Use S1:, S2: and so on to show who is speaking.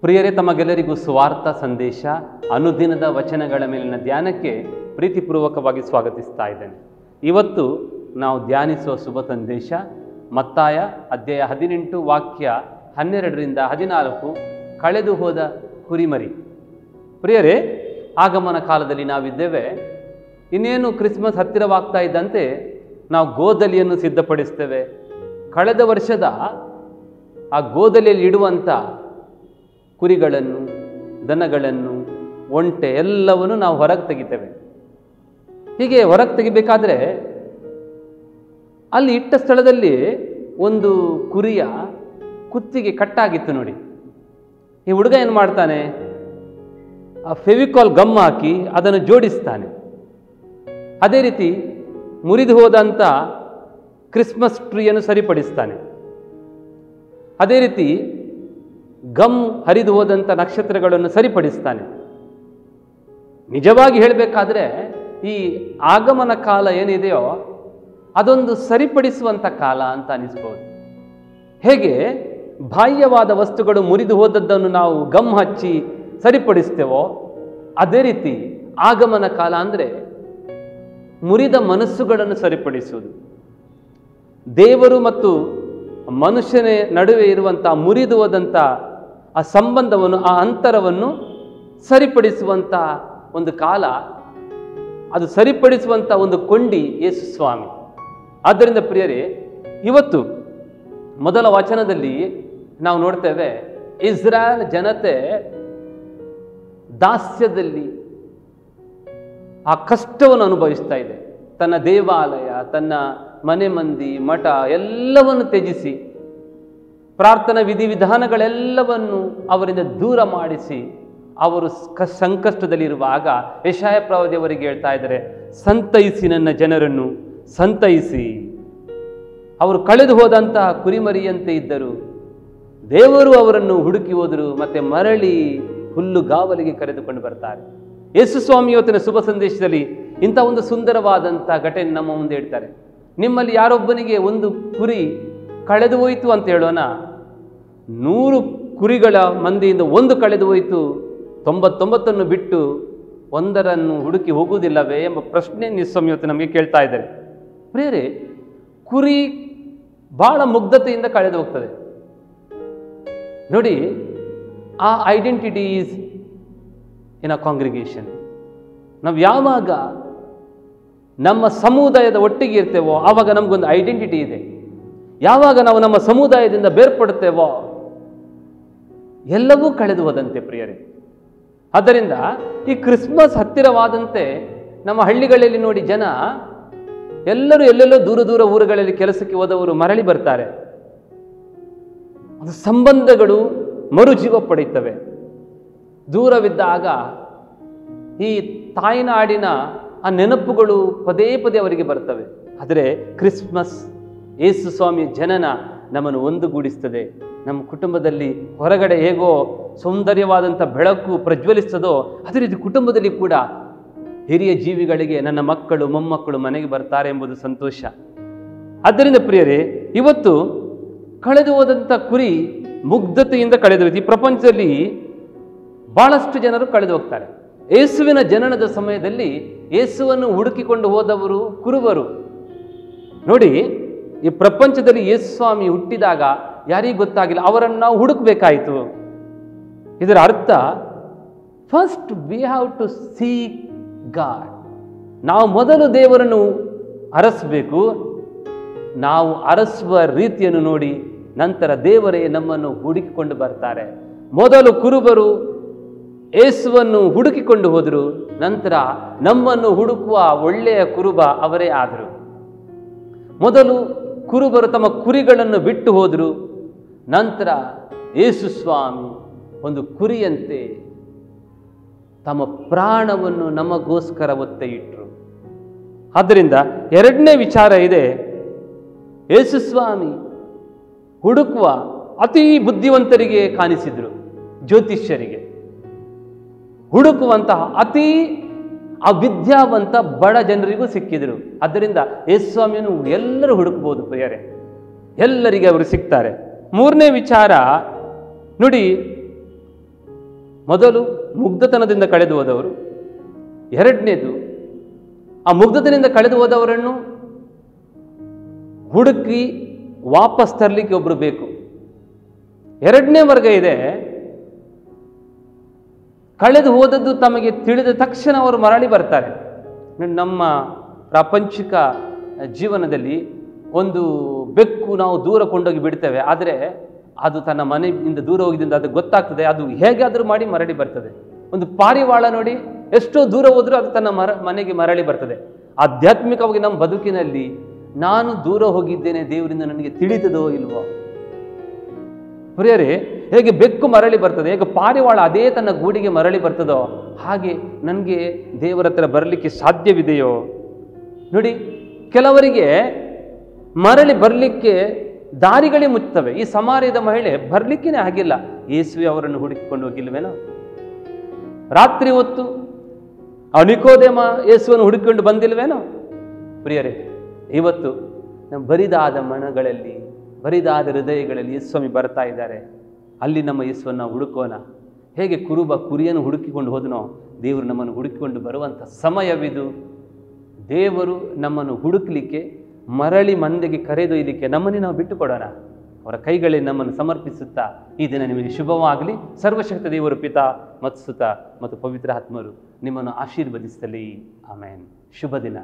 S1: ಪ್ರಿಯರೇ ತಮಗೆಲ್ಲರಿಗೂ ಸ್ವಾರ್ಥ ಸಂದೇಶ, ಅನುದಿನದ ವಚನಗಳ ಮೇಲಿನ ಧ್ಯಾನಕ್ಕೆ ಪ್ರೀತಿಪೂರ್ವಕವಾಗಿ ಸ್ವಾಗತಿಸ್ತಾ ಇದ್ದೇನೆ. ಇವತ್ತು ನಾವು ಧ್ಯಾನಿಸುವ ಶುಭ ಸಂದೇಶ, ಮತ್ತಾಯ ಅಧ್ಯಾಯ ಹದಿನೆಂಟು, ವಾಕ್ಯ ಹನ್ನೆರಡರಿಂದ ಹದಿನಾಲ್ಕು, ಕಳೆದು ಹೋದ ಕುರಿಮರಿ. ಪ್ರಿಯರೇ, ಆಗಮನ ಕಾಲದಲ್ಲಿ ನಾವಿದ್ದೇವೆ. ಇನ್ನೇನು ಕ್ರಿಸ್ಮಸ್ ಹತ್ತಿರವಾಗ್ತಾ ಇದ್ದಂತೆ ನಾವು ಗೋದಲಿಯನ್ನು ಸಿದ್ಧಪಡಿಸ್ತೇವೆ. ಕಳೆದ ವರ್ಷದ ಆ ಗೋದಲಿಯಲ್ಲಿ ಇಡುವಂಥ ಕುರಿಗಳನ್ನು, ದನಗಳನ್ನು, ಒಂಟೆ ಎಲ್ಲವನ್ನು ನಾವು ಹೊರಗೆ ತೆಗಿತೇವೆ. ಹೀಗೆ ಹೊರಗೆ ತೆಗಿಬೇಕಾದ್ರೆ ಅಲ್ಲಿ ಇಟ್ಟ ಸ್ಥಳದಲ್ಲಿ ಒಂದು ಕುರಿಯ ಕುತ್ತಿಗೆ ಕಟ್ಟಾಗಿತ್ತು ನೋಡಿ. ಈ ಹುಡುಗ ಏನು ಮಾಡ್ತಾನೆ? ಆ ಫೆವಿಕಾಲ್ ಗಮ್ ಹಾಕಿ ಅದನ್ನು ಜೋಡಿಸ್ತಾನೆ. ಅದೇ ರೀತಿ ಮುರಿದು ಹೋದಂಥ ಕ್ರಿಸ್ಮಸ್ ಟ್ರೀಯನ್ನು ಸರಿಪಡಿಸ್ತಾನೆ. ಅದೇ ರೀತಿ ಗಮ್ ಹರಿದು ಹೋದಂಥ ನಕ್ಷತ್ರಗಳನ್ನು ಸರಿಪಡಿಸ್ತಾನೆ. ನಿಜವಾಗಿ ಹೇಳಬೇಕಾದ್ರೆ ಈ ಆಗಮನ ಕಾಲ ಏನಿದೆಯೋ ಅದೊಂದು ಸರಿಪಡಿಸುವಂಥ ಕಾಲ ಅಂತ ಅನಿಸ್ಬೋದು. ಹೇಗೆ? ಬಾಹ್ಯವಾದ ವಸ್ತುಗಳು ಮುರಿದು ಹೋದದ್ದನ್ನು ನಾವು ಗಮ್ ಹಚ್ಚಿ ಸರಿಪಡಿಸ್ತೇವೋ ಅದೇ ರೀತಿ ಆಗಮನ ಕಾಲ ಅಂದರೆ ಮುರಿದ ಮನಸ್ಸುಗಳನ್ನು ಸರಿಪಡಿಸುವುದು. ದೇವರು ಮತ್ತು ಮನುಷ್ಯನ ನಡುವೆ ಇರುವಂಥ ಮುರಿದು ಹೋದಂಥ ಆ ಸಂಬಂಧವನ್ನು, ಆ ಅಂತರವನ್ನು ಸರಿಪಡಿಸುವಂಥ ಒಂದು ಕಾಲ, ಅದು ಸರಿಪಡಿಸುವಂಥ ಒಂದು ಕೊಂಡಿ ಯೇಸು ಸ್ವಾಮಿ. ಆದ್ದರಿಂದ ಪ್ರಿಯರೇ, ಇವತ್ತು ಮೊದಲ ವಚನದಲ್ಲಿ ನಾವು ನೋಡ್ತೇವೆ, ಇಸ್ರಾಯೇಲ್ ಜನತೆ ದಾಸ್ಯದಲ್ಲಿ ಆ ಕಷ್ಟವನ್ನು ಅನುಭವಿಸ್ತಾ ಇದೆ. ತನ್ನ ದೇವಾಲಯ, ತನ್ನ ಮನೆ ಮಂದಿ, ಮಠ ಎಲ್ಲವನ್ನು ತ್ಯಜಿಸಿ ಪ್ರಾರ್ಥನಾ ವಿಧಿವಿಧಾನಗಳೆಲ್ಲವನ್ನು ಅವರಿಂದ ದೂರ ಮಾಡಿಸಿ ಅವರು ಸಂಕಷ್ಟದಲ್ಲಿರುವಾಗ ಯಶಾಯ ಪ್ರವಾದಿಯವರಿಗೆ ಹೇಳ್ತಾ ಇದ್ದಾರೆ, ಸಂತೈಸಿ ನನ್ನ ಜನರನ್ನು, ಸಂತೈಸಿ. ಅವರು ಕಳೆದು ಹೋದಂತಹ ಕುರಿಮರಿಯಂತೆ ಇದ್ದರು. ದೇವರು ಅವರನ್ನು ಹುಡುಕಿ ಹೋದರು, ಮತ್ತೆ ಮರಳಿ ಹುಲ್ಲುಗಾವಲಿಗೆ ಕರೆದುಕೊಂಡು ಬರ್ತಾರೆ. ಯೇಸು ಸ್ವಾಮಿ ಇವತ್ತಿನ ಶುಭ ಸಂದೇಶದಲ್ಲಿ ಇಂಥ ಒಂದು ಸುಂದರವಾದಂಥ ಘಟನೆ ನಮ್ಮ ಮುಂದೆ ಇಡ್ತಾರೆ ನಿಮ್ಮಲ್ಲಿ ಯಾರೊಬ್ಬನಿಗೆ ಒಂದು ಕುರಿ ಕಳೆದು ಹೋಯಿತು ಅಂತ ಹೇಳೋಣ. ನೂರು ಕುರಿಗಳ ಮಂದಿಯಿಂದ ಒಂದು ಕಳೆದು ಹೋಯಿತು. ತೊಂಬತ್ತೊಂಬತ್ತನ್ನು ಬಿಟ್ಟು ಒಂದರನ್ನು ಹುಡುಕಿ ಹೋಗುವುದಿಲ್ಲವೇ ಎಂಬ ಪ್ರಶ್ನೆ ನಿಸ್ವಾಮಿ ನಮಗೆ ಕೇಳ್ತಾ ಇದ್ದಾರೆ. ಪ್ರೇರೆ ಕುರಿ ಬಹಳ ಮುಗ್ಧತೆಯಿಂದ ಕಳೆದು ಹೋಗ್ತದೆ. ನೋಡಿ, ಆ identity is in a congregation ನಾವು ಯಾವಾಗ ನಮ್ಮ ಸಮುದಾಯದ ಒಟ್ಟಿಗೆ ಇರ್ತೇವೋ, ಆವಾಗ ನಮಗೊಂದು ಐಡೆಂಟಿಟಿ ಇದೆ. ಯಾವಾಗ ನಾವು ನಮ್ಮ ಸಮುದಾಯದಿಂದ ಬೇರ್ಪಡುತ್ತೇವೋ ಎಲ್ಲವೂ ಕಳೆದು ಹೋದಂತೆ ಪ್ರಿಯರೇ. ಆದ್ದರಿಂದ ಈ ಕ್ರಿಸ್ಮಸ್ ಹತ್ತಿರವಾದಂತೆ ನಮ್ಮ ಹಳ್ಳಿಗಳಲ್ಲಿ ನೋಡಿ ಜನ ಎಲ್ಲರೂ ಎಲ್ಲೆಲ್ಲೋ ದೂರ ದೂರ ಊರುಗಳಲ್ಲಿ ಕೆಲಸಕ್ಕೆ ಹೋದವರು ಮರಳಿ ಬರ್ತಾರೆ. ಅದು ಸಂಬಂಧಗಳು ಮರುಜೀವ ಪಡೆಯುತ್ತವೆ. ದೂರವಿದ್ದಾಗ ಈ ತಾಯಿನಾಡಿನ ಆ ನೆನಪುಗಳು ಪದೇ ಪದೇ ಅವರಿಗೆ ಬರ್ತವೆ. ಆದರೆ ಕ್ರಿಸ್ಮಸ್ ಯೇಸು ಸ್ವಾಮಿ ಜನನ ನಮ್ಮನ್ನು ಒಂದುಗೂಡಿಸ್ತದೆ. ನಮ್ಮ ಕುಟುಂಬದಲ್ಲಿ ಹೊರಗಡೆ ಹೇಗೋ ಸೌಂದರ್ಯವಾದಂಥ ಬೆಳಕು ಪ್ರಜ್ವಲಿಸ್ತದೋ ಅದೇ ರೀತಿ ಕುಟುಂಬದಲ್ಲಿ ಕೂಡ ಹಿರಿಯ ಜೀವಿಗಳಿಗೆ ನನ್ನ ಮಕ್ಕಳು, ಮೊಮ್ಮಕ್ಕಳು ಮನೆಗೆ ಬರ್ತಾರೆ ಎಂಬುದು ಸಂತೋಷ. ಆದ್ದರಿಂದ ಪ್ರಿಯರೇ, ಇವತ್ತು ಕಳೆದು ಹೋದಂಥ ಕುರಿ ಮುಗ್ಧತೆಯಿಂದ ಕಳೆದು ಈ ಪ್ರಪಂಚದಲ್ಲಿ ಬಹಳಷ್ಟು ಜನರು ಕಳೆದು ಹೋಗ್ತಾರೆ. ಯೇಸುವಿನ ಜನನದ ಸಮಯದಲ್ಲಿ ಯೇಸುವನ್ನು ಹುಡುಕಿಕೊಂಡು ಹೋದವರು ಕುರುಬರು ನೋಡಿ, ಈ ಪ್ರಪಂಚದಲ್ಲಿ ಯೇಸು ಸ್ವಾಮಿ ಹುಟ್ಟಿದಾಗ ಯಾರಿಗೂ ಗೊತ್ತಾಗಿಲ್ಲ, ಅವರನ್ನು ನಾವು ಹುಡುಕ್ಬೇಕಾಯಿತು. ಇದರ ಅರ್ಥ first we have to see God ನಾವು ಮೊದಲು ದೇವರನ್ನು ಅರಸಬೇಕು. ನಾವು ಅರಸುವ ರೀತಿಯನ್ನು ನೋಡಿ ನಂತರ ದೇವರೇ ನಮ್ಮನ್ನು ಹುಡುಕಿಕೊಂಡು ಬರ್ತಾರೆ. ಮೊದಲು ಕುರುಬರು ಏಸುವನ್ನು ಹುಡುಕಿಕೊಂಡು ಹೋದರು, ನಂತರ ನಮ್ಮನ್ನು ಹುಡುಕುವ ಒಳ್ಳೆಯ ಕುರುಬ ಅವರೇ ಆದರು. ಮೊದಲು ಕುರುಬರು ತಮ್ಮ ಕುರಿಗಳನ್ನು ಬಿಟ್ಟು ಹೋದರು ನಂತರ ಯೇಸು ಸ್ವಾಮಿ ಒಂದು ಕುರಿಯಂತೆ ತಮ್ಮ ಪ್ರಾಣವನ್ನು ನಮಗೋಸ್ಕರ ಒತ್ತೆ ಇಟ್ಟರು ಆದ್ದರಿಂದ ಎರಡನೇ ವಿಚಾರ ಇದೆ, ಯೇಸು ಸ್ವಾಮಿ ಹುಡುಕುವ ಅತಿ ಬುದ್ಧಿವಂತರಿಗೆ ಕಾಣಿಸಿದರು, ಜ್ಯೋತಿಷ್ಯರಿಗೆ. ಹುಡುಕುವಂತಹ ಅತಿ ಅವಿದ್ಯಾವಂತ ಬಡ ಜನರಿಗೂ ಸಿಕ್ಕಿದರು. ಆದ್ದರಿಂದ ಯೇಸುಸ್ವಾಮಿಯನ್ನು ಎಲ್ಲರೂ ಹುಡುಕಬಹುದು ಪ್ರಿಯರೇ. ಎಲ್ಲರಿಗೆ ಅವರು ಸಿಗ್ತಾರೆ ಮೂರನೇ ವಿಚಾರ, ನುಡಿ, ಮೊದಲು ಮುಗ್ಧತನದಿಂದ ಕಳೆದು ಹೋದವರು. ಎರಡನೇದು, ಆ ಮುಗ್ಧತನದಿಂದ ಕಳೆದು ಹೋದವರನ್ನು ಹುಡುಕಿ ವಾಪಸ್ ತರಲಿಕ್ಕೆ ಒಬ್ಬರು ಬೇಕು. ಎರಡನೇ ವರ್ಗ ಇದೆ, ಕಳೆದು ಹೋದದ್ದು ತಮಗೆ ತಿಳಿದ ತಕ್ಷಣ ಅವರು ಮರಳಿ ಬರ್ತಾರೆ. ನಮ್ಮ ಪ್ರಾಪಂಚಿಕ ಜೀವನದಲ್ಲಿ ಒಂದು ಬೆಕ್ಕು ನಾವು ದೂರ ಕೊಂಡೋಗಿ ಬಿಡ್ತೇವೆ. ಆದರೆ ಅದು ತನ್ನ ಮನೆಯಿಂದ ದೂರ ಹೋಗಿದ್ದರಿಂದ ಅದು ಗೊತ್ತಾಗ್ತದೆ. ಅದು ಹೇಗಾದರೂ ಮಾಡಿ ಮರಳಿ ಬರ್ತದೆ. ಒಂದು ಪಾರಿವಾಳ ನೋಡಿ ಎಷ್ಟೋ ದೂರ ಹೋದರೂ ಅದು ತನ್ನ ಮರ, ಮನೆಗೆ ಮರಳಿ ಬರ್ತದೆ. ಆಧ್ಯಾತ್ಮಿಕವಾಗಿ ನಮ್ಮ ಬದುಕಿನಲ್ಲಿ ನಾನು ದೂರ ಹೋಗಿದ್ದೇನೆ ದೇವರಿಂದ ನನಗೆ ತಿಳಿದದೋ ಇಲ್ವೋ? ಪ್ರಿಯರೇ, ಹೇಗೆ ಬೆಕ್ಕು ಮರಳಿ ಬರ್ತದೆ, ಹೇಗೆ ಪಾರಿವಾಳ ಅದೇ ತನ್ನ ಗೂಡಿಗೆ ಮರಳಿ ಬರ್ತದೋ, ಹಾಗೆ ನನಗೆ ದೇವರ ಹತ್ರ ಬರಲಿಕ್ಕೆ ಸಾಧ್ಯವಿದೆಯೋ? ನೋಡಿ, ಕೆಲವರಿಗೆ ಮರಳಿ ಬರಲಿಕ್ಕೆ ದಾರಿಗಳೇ ಮುಚ್ಚುತ್ತವೆ. ಈ ಸಮಾರ್ಯದ ಮಹಿಳೆ ಬರಲಿಕ್ಕೇನೆ ಆಗಿಲ್ಲ. ಯೇಸುವೆ ಅವರನ್ನು ಹುಡುಕಿಕೊಂಡು ಹೋಗಿಲ್ವೇನೋ ರಾತ್ರಿ ಹೊತ್ತು ಅನಿಕೋದೇಮ ಯೇಸುವನ್ನು ಹುಡುಕಿಕೊಂಡು ಬಂದಿಲ್ವೇನೋ ಪ್ರಿಯರೇ, ಇವತ್ತು ನಮ್ಮ ಬರಿದಾದ ಮನಗಳಲ್ಲಿ, ಬರಿದಾದ ಹೃದಯಗಳಲ್ಲಿ ಯೇಸ್ವಾಮಿ ಬರ್ತಾ ಇದ್ದಾರೆ. ಅಲ್ಲಿ ನಮ್ಮ ಯೇಸುವನ್ನು ಹುಡುಕೋಣ. ಹೇಗೆ ಕುರುಬ ಕುರಿಯನ್ನು ಹುಡುಕಿಕೊಂಡು ಹೋದನೋ, ದೇವರು ನಮ್ಮನ್ನು ಹುಡುಕಿಕೊಂಡು ಬರುವಂಥ ಸಮಯವಿದು. ದೇವರು ನಮ್ಮನ್ನು ಹುಡುಕ್ಲಿಕ್ಕೆ ಮರಳಿ ಮಂದೆಗೆ ಕರೆದೊಯ್ಯಲಿಕ್ಕೆ ನಮ್ಮನ್ನೇ ನಾವು ಬಿಟ್ಟು ಕೊಡೋಣ ಅವರ ಕೈಗಳೇ ನಮ್ಮನ್ನು ಸಮರ್ಪಿಸುತ್ತಾ ಈ ದಿನ ನಿಮಗೆ ಶುಭವಾಗಲಿ. ಸರ್ವಶಕ್ತ ದೇವರು ಪಿತಾ ಮತ್ತು ಸುತ ಮತ್ತು ಪವಿತ್ರ ಆತ್ಮರು ನಿಮ್ಮನ್ನು ಆಶೀರ್ವದಿಸಲಿ. ಆಮೇನ್. ಶುಭ ದಿನ.